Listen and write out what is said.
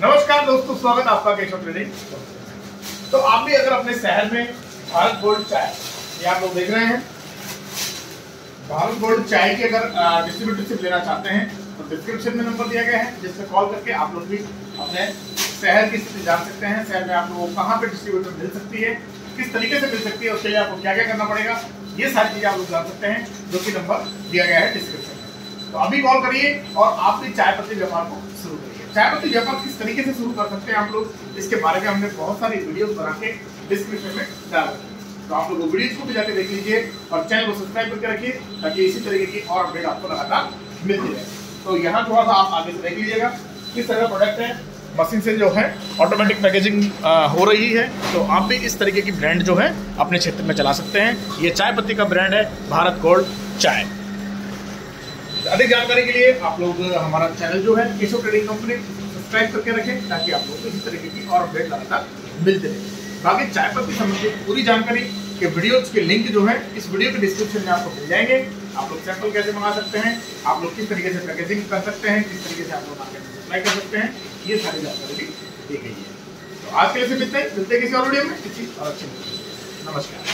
नमस्कार दोस्तों, स्वागत आपका केशव ट्रेडिंग। तो आप भी अगर अपने शहर में भारत गोल्ड चाय, ये आप लोग देख रहे हैं। भारत गोल्ड चाय के अगर डिस्ट्रीब्यूटरशिप लेना चाहते हैं तो डिस्क्रिप्शन में नंबर दिया गया है, जिससे कॉल करके आप लोग भी अपने शहर की स्थिति जान सकते हैं, शहर में आप लोगों को कहाँ पे डिस्ट्रीब्यूटर मिल सकती है, किस तरीके से मिल सकती है, उसके लिए आपको क्या क्या करना पड़ेगा, ये सारी चीज़ें आप लोग जान सकते हैं, जो कि नंबर दिया गया है डिस्क्रिप्शन तो अभी कॉल करिए और आप भी चाय पत्ती व्यापार को शुरू करिए। चाय पत्ती व्यापार किस तरीके से शुरू कर सकते हैं आप लोग? इसके बारे में हमने बहुत सारी वीडियोस बना के डिस्क्रिप्शन में डाल तो आप लोग वीडियोस को भी जाके देख लीजिए और चैनल को सब्सक्राइब करके रखिए ताकि इसी तरीके की और अपडेट आपको लगातार मिलती रहे। तो यहाँ थोड़ा सा आप आगे से देख लीजिएगा किस तरह का प्रोडक्ट है। मशीन से जो है ऑटोमेटिक पैकेजिंग हो रही है। तो आप भी इस तरीके की ब्रांड जो है अपने क्षेत्र में चला सकते हैं। ये चाय पत्ती का ब्रांड है, भारत गोल्ड चाय। अधिक जानकारी के लिए आप लोग, हमारा चैनल जो है, केशव ट्रेडिंग कंपनी सब्सक्राइब करके रखें, ताकि आप लोग को इस तरीके की और अपडेट लगातार मिलते रहे। बाकी चाय पत्ती संबंधी पूरी जानकारी के वीडियोज़ के लिंक जो है, इस वीडियो के डिस्क्रिप्शन में आपको मिल जाएँगे। आप लोग सैंपल कैसे मंगा सकते हैं, आप लोग किस तरीके से पैकेजिंग कर सकते हैं, किस तरीके से आप लोग मार्केट में सप्लाई कर सकते हैं, ये सारी जानकारी भी दी गई है तो आज के लिए सिर्फ़ इतना मिलते हैं किसी और वीडियो में, किसी और अच्छी वीडियो। नमस्कार।